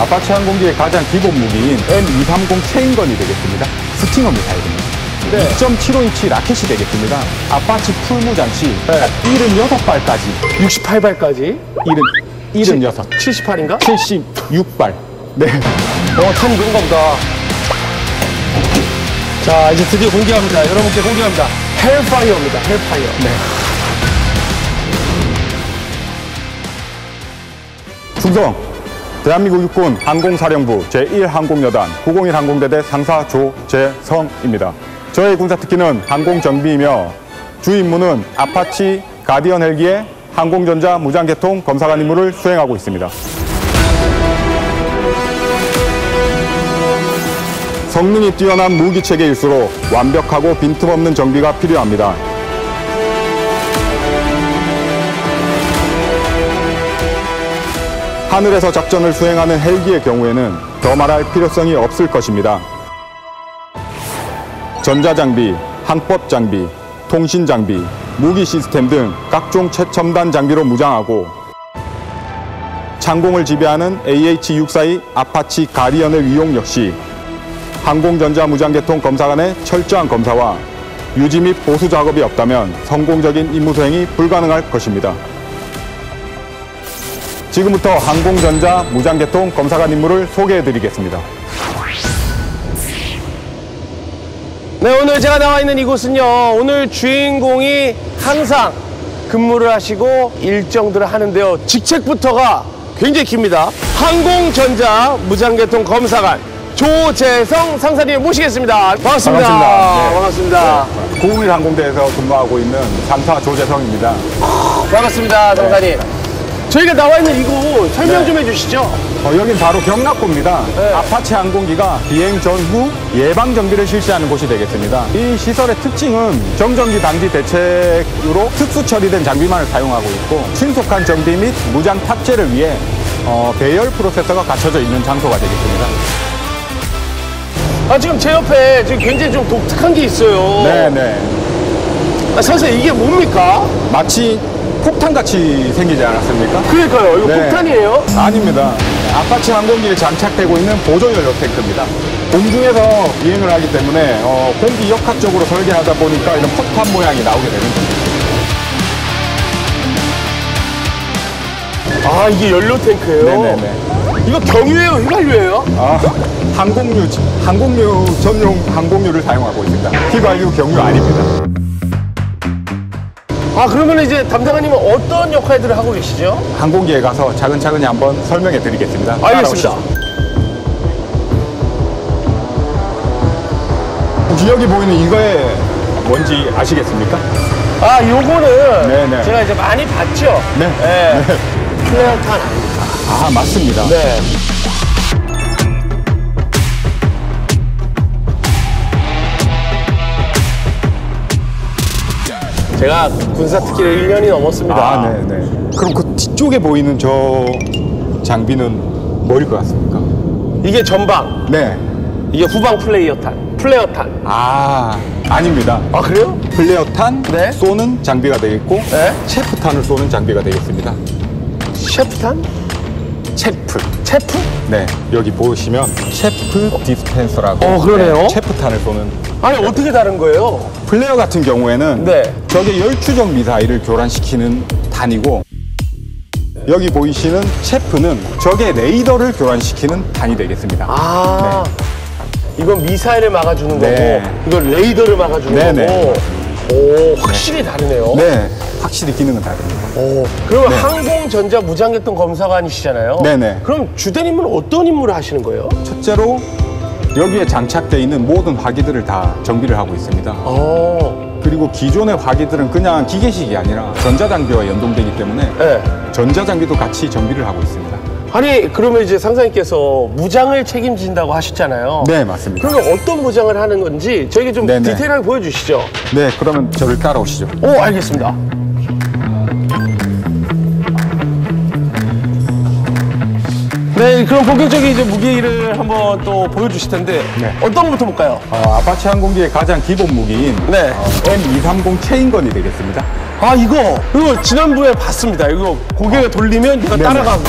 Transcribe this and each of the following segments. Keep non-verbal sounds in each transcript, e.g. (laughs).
아파치 항공기의 가장 기본 무기인 M230 chain gun이 되겠습니다. 스팅어 미사일입니다. 네. 2.75인치 로켓이 되겠습니다. 아파치 풀무장시 네. 76발까지 68발까지 70, 76, 78인가? 76발. 네. 어, 참 그런가 보다. 자, 이제 드디어 공개합니다. 여러분께 공개합니다. 헬파이어입니다. 헬파이어. 네. 충성! 대한민국 육군 항공사령부 제1항공여단 901 항공대대 상사 조재성입니다. 저의 군사 특기는 항공정비이며 주 임무는 아파치 가디언 헬기의 항공전자 무장계통 검사관 임무를 수행하고 있습니다. 성능이 뛰어난 무기체계일수록 완벽하고 빈틈없는 정비가 필요합니다. 하늘에서 작전을 수행하는 헬기의 경우에는 더 말할 필요성이 없을 것입니다. 전자장비, 항법장비, 통신장비, 무기 시스템 등 각종 최첨단 장비로 무장하고 창공을 지배하는 AH-64E 아파치 가디언의 위용 역시 항공전자 무장계통 검사관의 철저한 검사와 유지 및 보수 작업이 없다면 성공적인 임무 수행이 불가능할 것입니다. 지금부터 항공전자 무장계통 검사관 임무를 소개해 드리겠습니다. 네, 오늘 제가 나와 있는 이곳은요. 오늘 주인공이 항상 근무를 하시고 일정들을 하는데요. 직책부터가 굉장히 깁니다. 항공전자 무장계통 검사관 조재성 상사님 모시겠습니다. 반갑습니다. 반갑습니다. 네. 반갑습니다. 901 항공대에서 근무하고 있는 상사 조재성입니다. 반갑습니다, 상사님. 저희가 나와 있는 이곳 설명 네. 좀 해주시죠. 어, 여긴 바로 격납고입니다. 네. 아파치 항공기가 비행 전후 예방 정비를 실시하는 곳이 되겠습니다. 이 시설의 특징은 정전기 방지 대책으로 특수 처리된 장비만을 사용하고 있고 신속한 정비 및 무장 탑재를 위해 어, 배열 프로세서가 갖춰져 있는 장소가 되겠습니다. 아, 지금 제 옆에 지금 굉장히 좀 독특한 게 있어요. 네네. 아, 선생님, 이게 뭡니까? 마치 폭탄같이 생기지 않았습니까? 그러니까요. 이거 네. 폭탄이에요? 아닙니다. 아파치 항공기에 장착되고 있는 보조연료 탱크입니다. 공중에서 비행을 하기 때문에 어, 공기 역학적으로 설계하다 보니까 이런 폭탄 모양이 나오게 되는 겁니다. 아, 이게 연료 탱크예요? 네네네. 이거 경유예요? 휘발유예요? 아, 항공유, 항공유 전용 항공유를 사용하고 있습니다. 휘발유 경유 아닙니다. 아, 그러면 이제 담당자님은 어떤 역할들을 하고 계시죠? 항공기에 가서 차근차근히 한번 설명해 드리겠습니다. 알겠습니다. 혹시 여기 보이는 이거에 뭔지 아시겠습니까? 아, 요거는 네네. 제가 이제 많이 봤죠? 네. 네. 플레어탄. 아, 맞습니다. 네. 제가 군사 특기를 1년이 넘었습니다. 아, 네 네. 그럼 그 뒤쪽에 보이는 저 장비는 뭐일 것 같습니까? 이게 전방, 네. 이게 후방 flare 탄, flare탄. 아, 아닙니다. 아, 그래요? flare탄 네. 쏘는 장비가 되겠고, 네. chaff탄을 쏘는 장비가 되겠습니다. chaff탄? chaff. chaff? 네. 여기 보시면 chaff dispenser라고. 어, 그러네요. chaff탄을 쏘는. 아니, 어떻게 다른 거예요? flare 같은 경우에는 네. 적의 열추적 미사일을 교란시키는 탄이고, 여기 보이시는 chaff는 적의 레이더를 교란시키는 탄이 되겠습니다. 아, 이건 미사일을 막아주는 네. 거고, 이건 레이더를 막아주는 네네. 거고. 오, 확실히 다르네요. 네. 확실히 기능은 다릅니다. 오, 그러면 항공전자 무장계통 검사관이시잖아요. 네네. 그럼 주된 임무는 어떤 임무를 하시는 거예요? 첫째로 여기에 장착되어 있는 모든 화기들을 다 정비를 하고 있습니다. 어, 그리고 기존의 화기들은 그냥 기계식이 아니라 전자장비와 연동되기 때문에 네. 전자장비도 같이 정비를 하고 있습니다. 아니, 그러면 이제 상사님께서 무장을 책임진다고 하셨잖아요. 네, 맞습니다. 그러면 어떤 무장을 하는 건지 저에게 좀 네네. 디테일하게 보여주시죠. 네, 그러면 저를 따라오시죠. 오, 알겠습니다. 네, 그럼 본격적인 이제 무기를 한번 또 보여주실 텐데 네. 어떤 것부터 볼까요? 어, 아파치 항공기의 가장 기본 무기인 네. 어, M230 chain gun이 되겠습니다. 아 이거 이거 지난주에 봤습니다. 이거 고개를 돌리면 네네. 따라가고.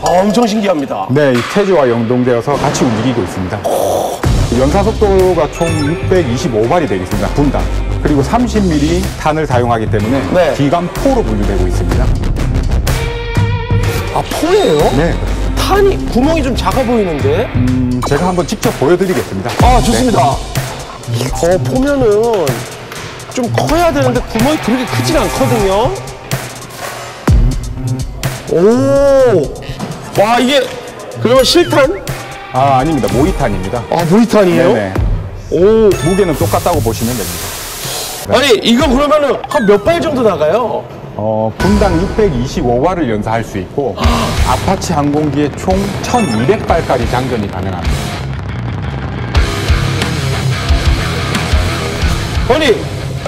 오 엄청 신기합니다. 네, 이 태지와 연동되어서 같이 움직이고 있습니다. 연사 속도가 총 625발이 되겠습니다. 분당. 그리고 30mm 탄을 사용하기 때문에 네. 기관포로 분류되고 있습니다. 아, 포예요? 네, 탄이 구멍이 좀 작아 보이는데? 음, 제가 한번 직접 보여드리겠습니다. 아, 좋습니다. 어, 보면은 좀 커야 되는데 구멍이 그렇게 크진 않거든요. 오, 와 이게 그러면 실탄? 아, 아닙니다. 모의탄입니다. 아, 모의탄이에요? 네네. 오, 무게는 똑같다고 보시면 됩니다. 아니 이거 그러면은 한 몇 발 정도 나가요? 어, 분당 625발을 연사할 수 있고 아파치 항공기에 총 1200발까지 장전이 가능합니다. 아니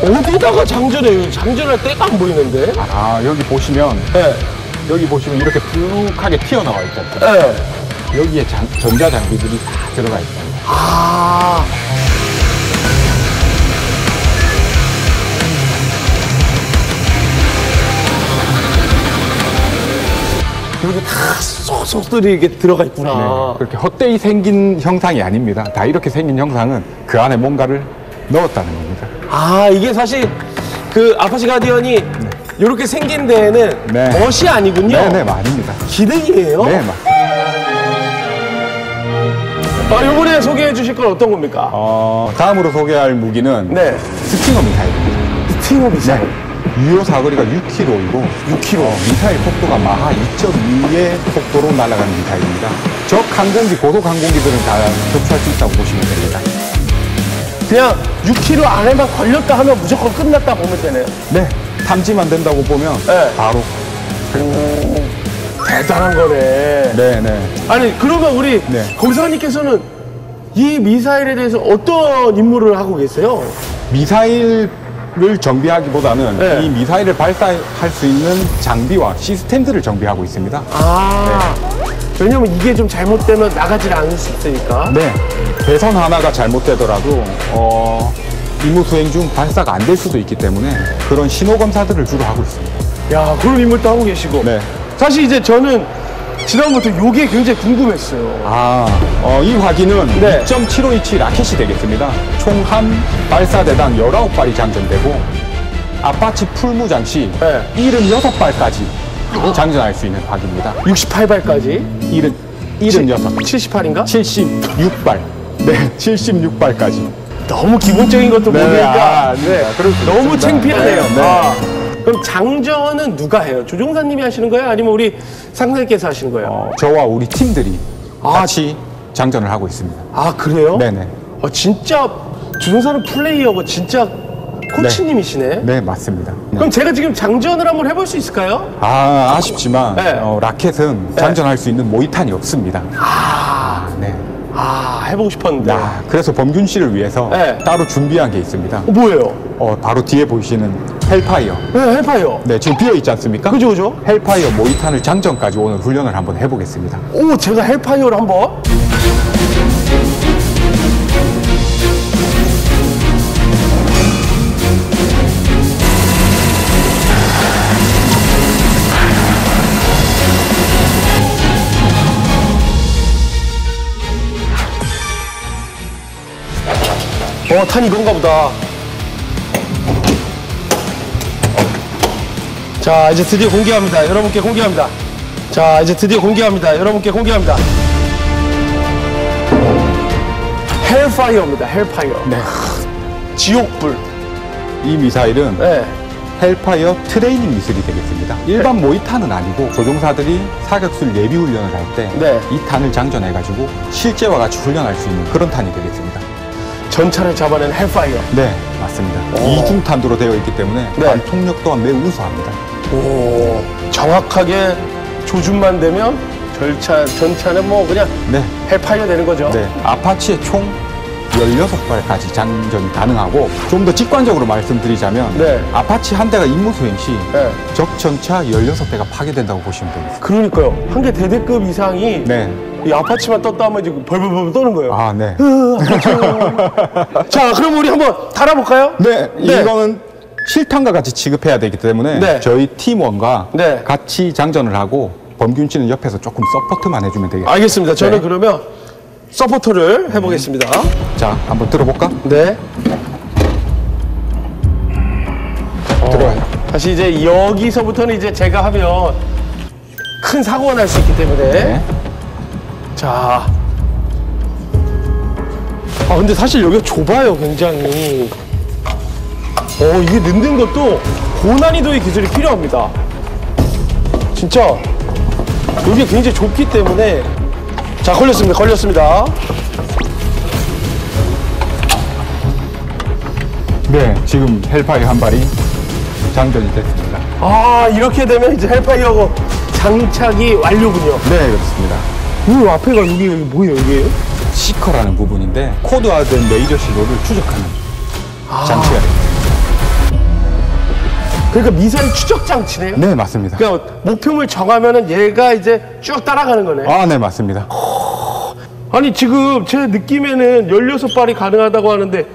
어디다가 장전해요? 장전할 데가 안 보이는데? 아, 여기 보시면 네. 여기 보시면 이렇게 쭉하게 튀어나와 있지 않습니까? 네. 여기에 장- 전자장비들이 다 들어가 있습니다. 아. 여기 다 쏙쏙들이 이게 들어가 있구나. 네, 그렇게 헛되이 생긴 형상이 아닙니다. 다 이렇게 생긴 형상은 그 안에 뭔가를 넣었다는 겁니다. 아, 이게 사실 그 아파치 가디언이 이렇게 생긴 데에는 네. 멋이 아니군요. 네네, 아닙니다. 기능이에요. 네, 맞. 아, 이번에 소개해 주실 건 어떤 겁니까? 어, 다음으로 소개할 무기는 네. 스팅어 미사일입니다. 스팅어 미사일. 유효 사거리가 6km이고 6km. 미사일 속도가 마하 2.2의 속도로 날아가는 미사일입니다. 적 항공기, 고속 항공기들은 다 격추할 수 있다고 보시면 됩니다. 그냥 6km 안에만 걸렸다 하면 무조건 끝났다 보면 되네요. 네, 탐지만 된다고 보면 네. 바로 대단한 거네. 네, 네. 아니 그러면 우리 네. 검사님께서는 이 미사일에 대해서 어떤 임무를 하고 계세요? 미사일을 정비하기보다는 네. 이 미사일을 발사할 수 있는 장비와 시스템들을 정비하고 있습니다. 아 왜냐면 이게 좀 잘못되면 나가질 않을 수 있으니까. 네, 배선 하나가 잘못되더라도 어, 임무 수행 중 발사가 안 될 수도 있기 때문에 그런 신호 검사들을 주로 하고 있습니다. 야 그런 임무도 하고 계시고. 네. 사실 이제 저는 지난부터 요게 굉장히 궁금했어요. 아, 어, 이 화기는 네. 2.75인치 로켓이 되겠습니다. 총 한 발사대당 19발이 장전되고 아파치 full무장 시 네. 76발까지 장전할 수 있는 화기입니다. 68발까지. 70, 76, 78인가? 76발. 네, 76발까지. 너무 기본적인 것도 네, 모르니까 아, 네, 그럴 수 너무. 창피하네요. 네, 네. 아, 그럼 장전은 누가 해요? 조종사님이 하시는 거예요? 아니면 우리 상사님께서 하시는 거예요? 어, 저와 우리 팀들이 아. 같이 장전을 하고 있습니다. 아 그래요? 네네. 아, 진짜 조종사는 플레이어고 진짜 코치님이시네. 네, 맞습니다. 네. 그럼 제가 지금 장전을 한번 해볼 수 있을까요? 아, 아쉽지만 네. 어, 로켓은 장전할 수 있는 모의탄이 없습니다. 아, 네. 아 해보고 싶었는데. 아, 그래서 범균 씨를 위해서 네. 따로 준비한 게 있습니다. 어, 뭐예요? 어, 바로 뒤에 보이시는 헬파이어. 네, 해봐요. 네, 지금 비어 있지 않습니까? 그죠, 그죠? 헬파이어 모의탄을 장전까지 오늘 훈련을 한번 해보겠습니다. 오, 제가 헬파이어를 한번. 어, 탄 이건가 보다. 자, 이제 드디어 공개합니다. 여러분께 공개합니다. 자, 이제 드디어 공개합니다. 여러분께 공개합니다. 헬파이어입니다. 헬파이어. 네. 지옥불. 이 미사일은 네. 헬파이어 training missile이 되겠습니다. 일반 모의탄은 아니고 조종사들이 사격술 예비 훈련을 할 때이 네. 탄을 장전해가지고 실제와 같이 훈련할 수 있는 그런 탄이 되겠습니다. 전차를 잡아낸 헬파이어. 네, 맞습니다. 이중탄두로 되어 있기 때문에 네. 관통력 또한 매우 우수합니다. 오, 정확하게 조준만 되면 절차, 전차는 뭐 그냥 네, 헬파이어 되는 거죠. 네. 아파치의 총 16발까지 장전이 가능하고 좀 더 직관적으로 말씀드리자면 네. 아파치 한 대가 임무 수행 시 네. 적전차 16대가 파괴된다고 보시면 되겠습니다. 그러니까요. 한 개 대대급 이상이 네. 이 아파치만 떴다 하면 지금 벌벌벌 떠는 거예요. 아, 네. (laughs) 자, 그럼 우리 한번 달아볼까요? 네, 네. 이거는 실탄과 같이 취급해야 되기 때문에 네. 저희 팀원과 네. 같이 장전을 하고 범균 씨는 옆에서 조금 support만 해주면 되겠습니다. 알겠습니다. 저는 네. 그러면 서포터를 해보겠습니다. 자, 한번 들어볼까? 네. 들어와요. 다시 이제 여기서부터는 이제 제가 하면 큰 사고가 날 수 있기 때문에 네. 자. 아 근데 사실 여기가 좁아요 굉장히. 어 이게 넣는 것도 고난이도의 기술이 필요합니다. 진짜 여기 굉장히 좁기 때문에 자 걸렸습니다 걸렸습니다. 네, 지금 헬파이어 한 발이 장전이 됐습니다. 아 이렇게 되면 이제 헬파이어 장착이 완료군요. 네, 그렇습니다. 이 앞에가 여기 여기 뭐예요 이게? seeker라는 부분인데 코드화된 레이저 신호를 추적하는 아. 장치가 됩니다. 그러니까 미사일 추적 장치네요. 네, 맞습니다. 그러니까 목표물 정하면은 얘가 이제 쭉 따라가는 거네. 아, 네, 맞습니다. 아니 지금 제 느낌에는 16발이 가능하다고 하는데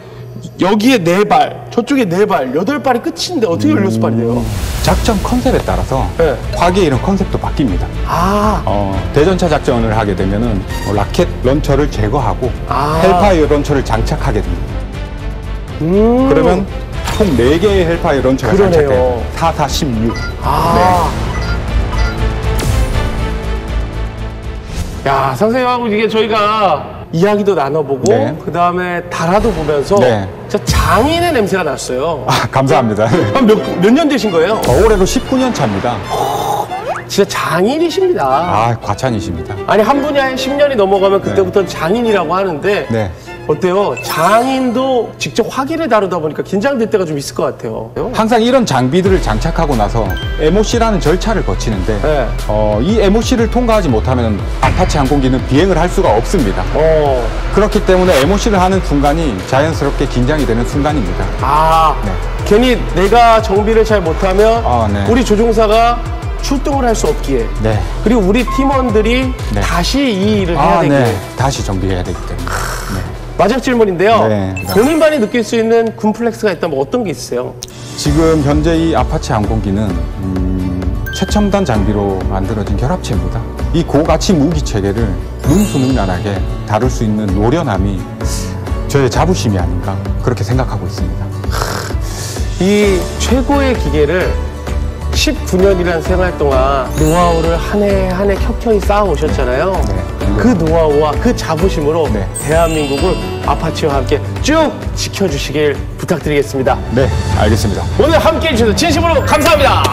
여기에 4발, 저쪽에 4발, 8발이 끝인데 어떻게 16발이 돼요? 작전 컨셉에 따라서 네. 화기의 이런 컨셉도 바뀝니다. 아, 어, 대전차 작전을 하게 되면은 어, 로켓 launcher를 제거하고 아. 헬파이어 launcher를 장착하게 됩니다. 음. 그러면 총 4개의 헬파이어 launcher가 그러네요. 장착돼요. 4, 4, 16. 아. 야, 선생님하고 이게 저희가 이야기도 나눠보고 네. 그 다음에 달아도 보면서 네. 진짜 장인의 냄새가 났어요. 아, 감사합니다. 한몇몇 년 되신 거예요? 어, 올해로 19년 차입니다. 진짜 장인이십니다. 아, 과찬이십니다. 아니 한 분야에 10년이 넘어가면 그때부터 장인이라고 하는데 네. 어때요? 장인도 직접 화기를 다루다 보니까 긴장될 때가 좀 있을 것 같아요. 항상 이런 장비들을 장착하고 나서 MOC라는 절차를 거치는데 네. 어, 이 MOC를 통과하지 못하면 아파치 항공기는 비행을 할 수가 없습니다. 어, 그렇기 때문에 MOC를 하는 순간이 자연스럽게 긴장이 되는 순간입니다. 아, 네. 괜히 내가 정비를 잘 못하면 아, 네. 우리 조종사가 출동을 할 수 없기에 네. 그리고 우리 팀원들이 네. 다시 이 일을 해야 아, 되기에 네. 다시 정비해야 되기 때문에. 네. 마지막 질문인데요. 네. 본인만이 느낄 수 있는 군flex가 있다면 어떤 게 있어요? 지금 현재 이 아파치 항공기는 음, 최첨단 장비로 만들어진 결합체입니다. 이 고가치 무기 체계를 능수능란하게 다룰 수 있는 노련함이 저의 자부심이 아닌가 그렇게 생각하고 있습니다. 이 최고의 기계를 19년이라는 생활 동안 노하우를 한 해 한 해 켜켜이 쌓아 오셨잖아요. 네. 그 노하우와 그 자부심으로 네. 대한민국을 아파치와 함께 쭉 지켜주시길 부탁드리겠습니다. 네, 알겠습니다. 오늘 함께 해 주셔서 진심으로 감사합니다.